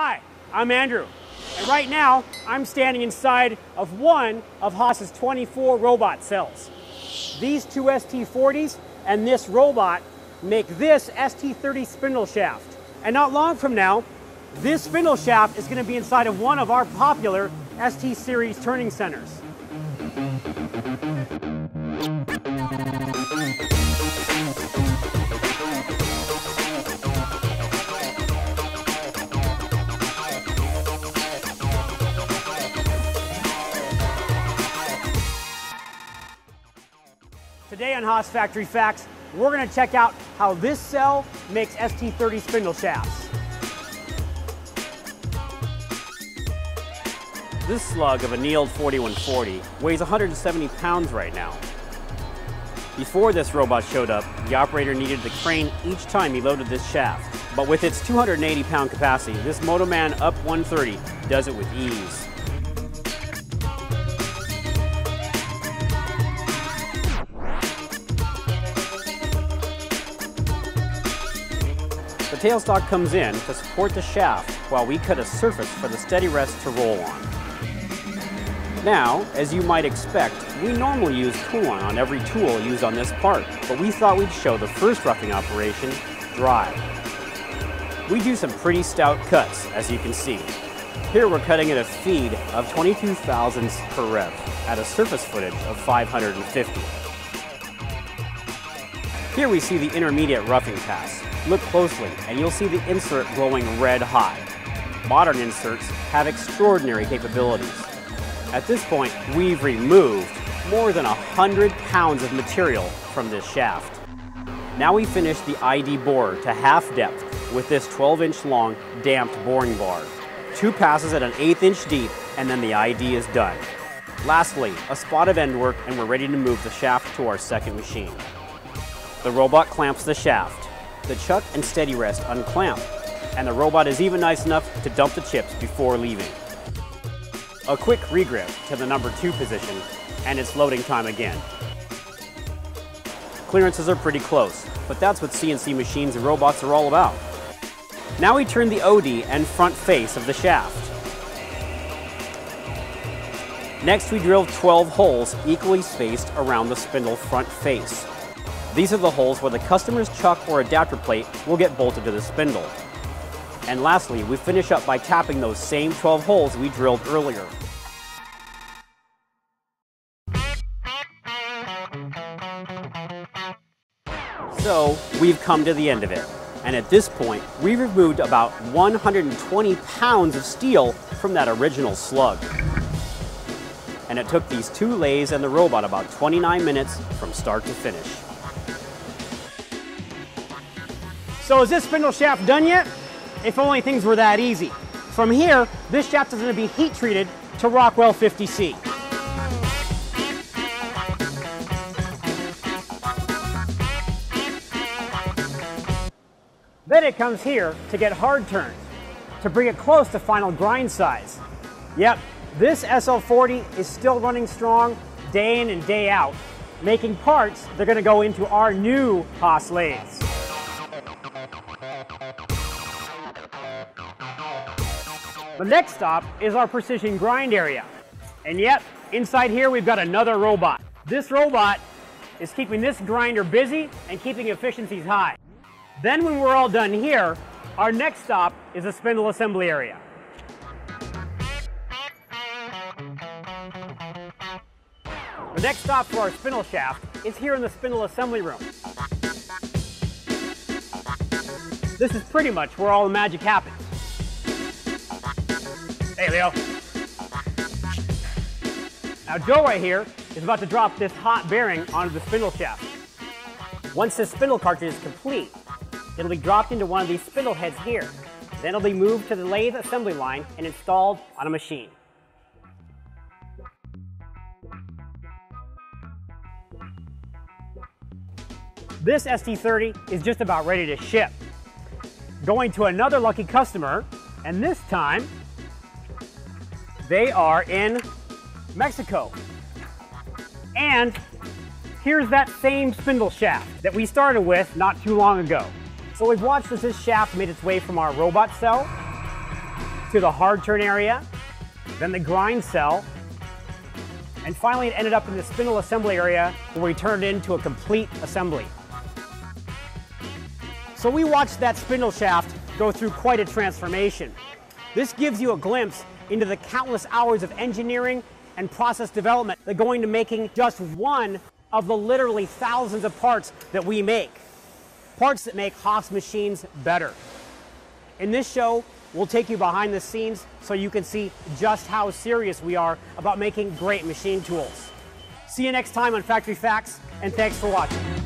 Hi, I'm Andrew, and right now I'm standing inside of one of Haas's 24 robot cells. These two ST40s and this robot make this ST30 spindle shaft. And not long from now, this spindle shaft is going to be inside of one of our popular ST series turning centers. Today on Haas Factory Facts, we're going to check out how this cell makes ST30 spindle shafts. This slug of annealed 4140 weighs 170 pounds right now. Before this robot showed up, the operator needed the crane each time he loaded this shaft. But with its 280 pound capacity, this Motoman Up 130 does it with ease. Tailstock comes in to support the shaft while we cut a surface for the steady rest to roll on. Now, as you might expect, we normally use Coolant on every tool used on this part, but we thought we'd show the first roughing operation dry. We do some pretty stout cuts, as you can see. Here we're cutting at a feed of 22 thousandths per rev at a surface footage of 550. Here we see the intermediate roughing pass. Look closely and you'll see the insert glowing red hot. Modern inserts have extraordinary capabilities. At this point, we've removed more than 100 pounds of material from this shaft. Now we finish the ID bore to half depth with this 12 inch long damped boring bar. Two passes at an eighth inch deep and then the ID is done. Lastly, a spot of end work and we're ready to move the shaft to our second machine. The robot clamps the shaft. The chuck and steady rest unclamp, and the robot is even nice enough to dump the chips before leaving. A quick regrip to the number two position, and it's loading time again. Clearances are pretty close, but that's what CNC machines and robots are all about. Now we turn the OD and front face of the shaft. Next we drill 12 holes equally spaced around the spindle front face. These are the holes where the customer's chuck or adapter plate will get bolted to the spindle. And lastly, we finish up by tapping those same 12 holes we drilled earlier. So, we've come to the end of it. And at this point, we've removed about 120 pounds of steel from that original slug. And it took these two lathes and the robot about 29 minutes from start to finish. So is this spindle shaft done yet? If only things were that easy. From here, this shaft is going to be heat treated to Rockwell 50C. Then it comes here to get hard turns, to bring it close to final grind size. Yep, this SL40 is still running strong day in and day out, making parts that are going to go into our new Haas lathes. The next stop is our precision grind area. And yep, inside here we've got another robot. This robot is keeping this grinder busy and keeping efficiencies high. Then when we're all done here, our next stop is the spindle assembly area. The next stop for our spindle shaft is here in the spindle assembly room. This is pretty much where all the magic happens. Hey, Leo. Now Joe right here is about to drop this hot bearing onto the spindle shaft. Once this spindle cartridge is complete, it'll be dropped into one of these spindle heads here. Then it'll be moved to the lathe assembly line and installed on a machine. This ST30 is just about ready to ship. Going to another lucky customer, and this time they are in Mexico. And here's that same spindle shaft that we started with not too long ago. So we've watched as this shaft made its way from our robot cell to the hard turn area, then the grind cell, and finally it ended up in the spindle assembly area where we turned into a complete assembly. So we watched that spindle shaft go through quite a transformation. This gives you a glimpse into the countless hours of engineering and process development that go into making just one of the literally thousands of parts that we make. Parts that make Haas machines better. In this show, we'll take you behind the scenes so you can see just how serious we are about making great machine tools. See you next time on Factory Facts, and thanks for watching.